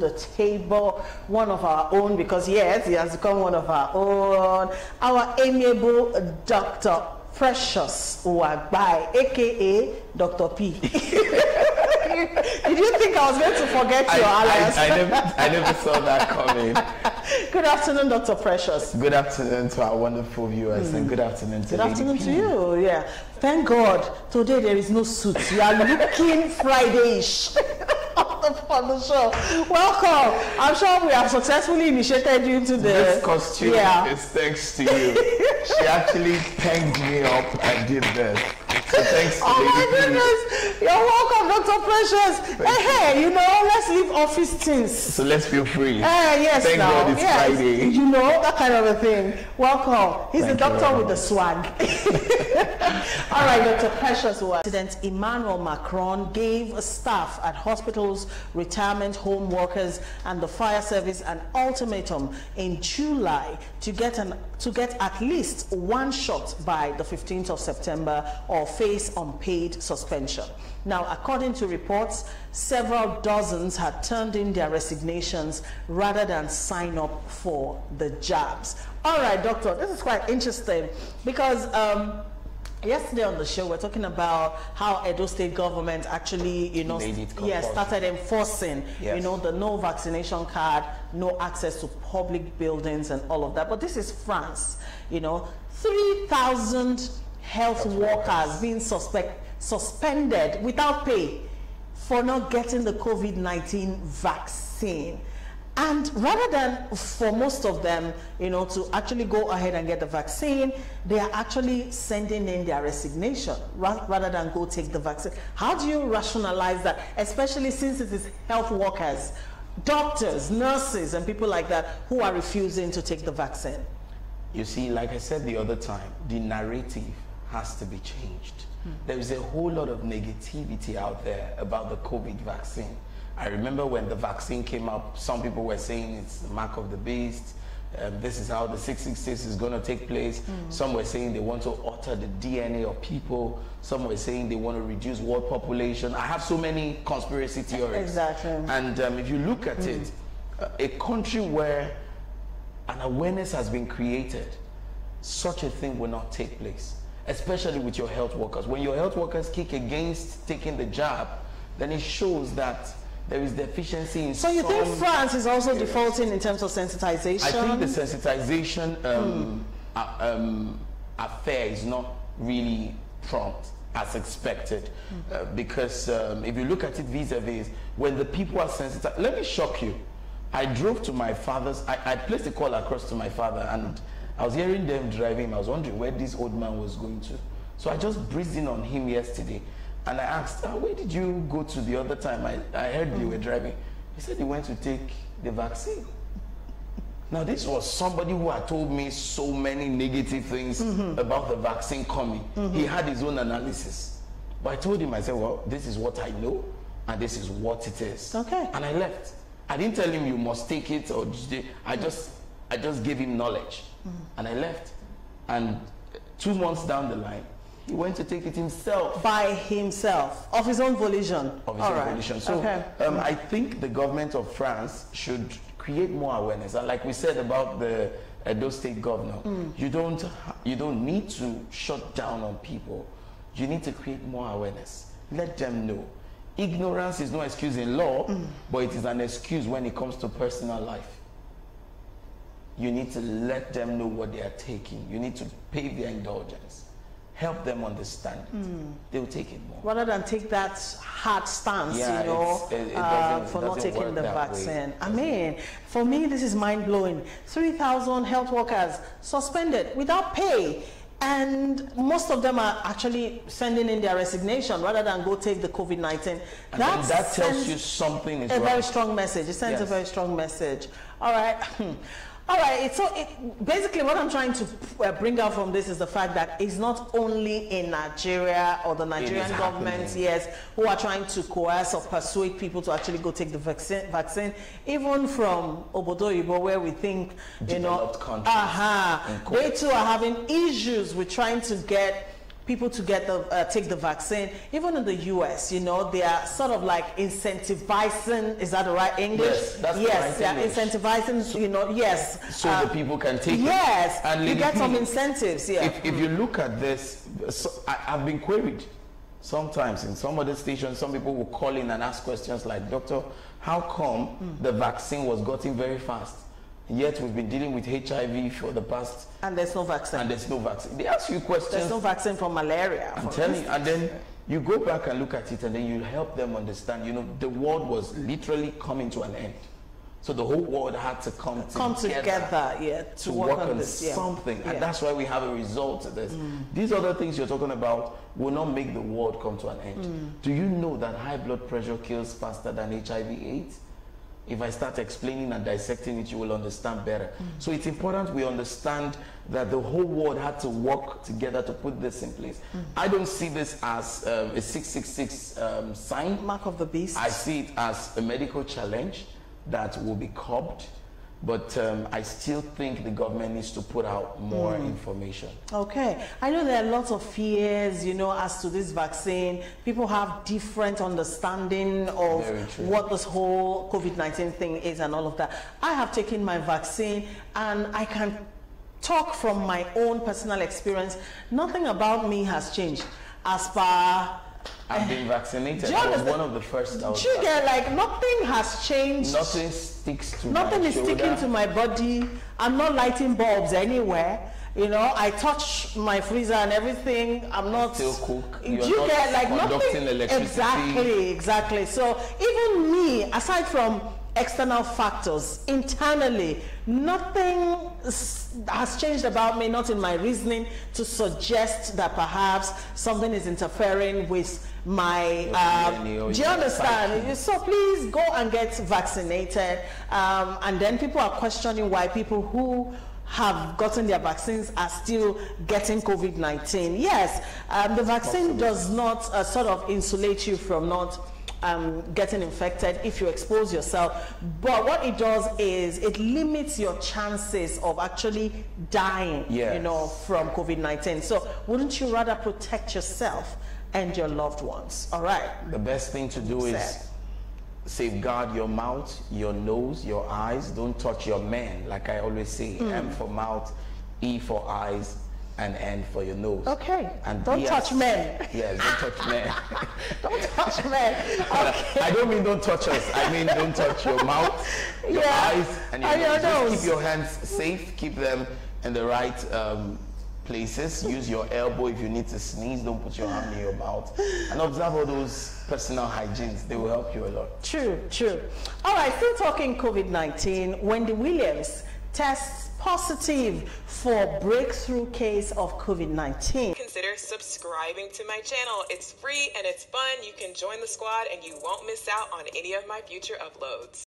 the table, one of our own, because yes, he has become one of our own, our amiable Dr. Precious Wagbai, aka Dr. P. Did you think I was going to forget you, I, Alice? I, I, never, I never saw that coming. Good afternoon, Dr. Precious. Good afternoon to our wonderful viewers and good afternoon to Good Lady afternoon P. to you. Yeah. Thank God. Today there is no suit. You are looking Friday-ish on the show. Welcome. I'm sure we have successfully initiated you into the This costume Yeah. is thanks to you. she actually penned me up and did this. So thanks to Oh my Lady P. goodness! You're welcome, Dr. Precious. Hey, hey, you know, let's leave office things. So let's feel free. Eh, yes, Thank now. God it's yes. Friday. You know, that kind of a thing. Welcome. He's Thank the doctor with the swag. All right, Dr. Precious. President Emmanuel Macron gave staff at hospitals, retirement home workers, and the fire service an ultimatum in July to get an to get at least one shot by the 15th of September or face unpaid suspension. Now, according to reports, several dozens had turned in their resignations rather than sign up for the jabs. All right, doctor, this is quite interesting because um, yesterday on the show we're talking about how Edo State government actually, you know, yeah, started enforcing, you know, the no vaccination card, no access to public buildings and all of that. But this is France, you know, 3,000 health workers being suspect, suspended without pay for not getting the COVID-19 vaccine. And rather than for most of them, you know, to actually go ahead and get the vaccine, they are actually sending in their resignation ra- rather than go take the vaccine. How do you rationalize that, especially since it is health workers, doctors, nurses, and people like that who are refusing to take the vaccine? You see, like I said the other time, the narrative has to be changed. Hmm. There is a whole lot of negativity out there about the COVID vaccine. I remember when the vaccine came up, some people were saying it's the mark of the beast. Um, this is how the 666 is going to take place. Some were saying they want to alter the DNA of people. Some were saying they want to reduce world population. I have so many conspiracy theories. Exactly. And um, if you look at it, uh, a country where an awareness has been created, such a thing will not take place, especially with your health workers. When your health workers kick against taking the jab, then it shows that there is deficiency in So you think France is also defaulting in terms of sensitization? I think the sensitization um, a- um, affair is not really prompt as expected uh, because um, if you look at it vis-a-vis, when the people are sensitized, let me shock you. I drove to my father's, I, I placed a call across to my father and I was hearing them driving. I was wondering where this old man was going to. So I just breezed in on him yesterday and I asked, ah, where did you go to the other time? I, I heard you were driving. He said he went to take the vaccine. Now, this was somebody who had told me so many negative things mm-hmm. about the vaccine coming. Mm-hmm. He had his own analysis. But I told him, I said, well, this is what I know, and this is what it is. Okay. And I left. I didn't tell him you must take it, or I just, I just gave him knowledge, mm-hmm. and I left. And two months down the line, he went to take it himself by himself, of his own volition. of his All own right. volition. So okay. um, I think the government of France should create more awareness. And like we said about the Edo State governor, you don't you don't need to shut down on people. You need to create more awareness. Let them know. Ignorance is no excuse in law, but it is an excuse when it comes to personal life. You need to let them know what they are taking. You need to pay their indulgence. Help them understand it. They will take it more. Rather than take that hard stance, Yeah, you know, it- it uh, for not taking the vaccine. I mean, for me, this is mind blowing. 3,000 health workers suspended without pay. And most of them are actually sending in their resignation rather than go take the COVID 19. And that tells you something is a wrong. very strong message. It sends a very strong message. All right. All right. So it, basically what I'm trying to uh, bring out from this is the fact that it's not only in Nigeria or the Nigerian government, yes, who are trying to coerce or persuade people to actually go take the vaccine. Vaccine, even from Obodo Oyibo, where we think you know, Developed countries aha, in they too are having issues with trying to get people to get the uh, take the vaccine. Even in the U.S., you know, they are sort of like incentivizing. Is that the right English? Yes, that's the right they are English. incentivizing. You know, yes. So uh, the people can take it. Yes, And you get some incentives. Yeah. If, if you look at this, so I, I've been queried sometimes in some other stations. Some people will call in and ask questions like, "Doctor, how come Hmm. the vaccine was gotten very fast, yet we've been dealing with HIV for the past and there's no vaccine. and there's no vaccine?" They ask you questions. there's no vaccine for malaria. I'm for telling you, and then you go back and look at it, and then you help them understand. You know, the world was literally coming to an end, so the whole world had to come come together, yeah, to, to work, work on on this. Yeah. something, Yeah. and that's why we have a result to this. Mm. These other things you're talking about will not make the world come to an end. Mm. Do you know that high blood pressure kills faster than HIV/AIDS? If I start explaining and dissecting it, you will understand better. So it's important we understand that the whole world had to work together to put this in place. I don't see this as um, a 666 um, sign. Mark of the beast. I see it as a medical challenge that will be curbed, but um, I still think the government needs to put out more information. Okay. I know there are lots of fears, you know, as to this vaccine. People have different understanding of what this whole COVID-19 thing is and all of that. I have taken my vaccine and I can talk from my own personal experience. Nothing about me has changed as per I've been vaccinated. I was one of the first. I was Do you get like nothing has changed. Nothing sticks to Nothing is shoulder. sticking to my body. I'm not lighting bulbs anywhere. You know, I touch my freezer and everything. I'm not still cook. You're you get like nothing? electricity. Exactly, exactly. So even me, aside from external factors, internally, nothing has changed about me. Not in my reasoning to suggest that perhaps something is interfering with my. Or do you understand? So please go and get vaccinated. Um, and then people are questioning why people who have gotten their vaccines are still getting COVID-19. Yes, um, the vaccine does not uh, sort of insulate you from not um, getting infected if you expose yourself. But what it does is it limits your chances of actually dying, you know, from COVID-19. So wouldn't you rather protect yourself and your loved ones? All right. The best thing to do is safeguard your mouth, your nose, your eyes. Don't touch your men, like I always say. Hmm. M for mouth, E for eyes, and N for your nose. Okay. And Don't be touch men. Yes, don't touch men. Don't touch men. Okay. I don't mean don't touch us. I mean don't touch your mouth, your Yeah, eyes, and your, and your nose. Just keep your hands safe. Keep them in the right um, places. Use your elbow if you need to sneeze. Don't put your hand in your mouth. And observe all those personal hygienes. They will help you a lot. True, true. All right, still talking COVID-19. Wendy Williams tests positive for breakthrough case of COVID-19. Consider subscribing to my channel. It's free and it's fun. You can join the squad and you won't miss out on any of my future uploads.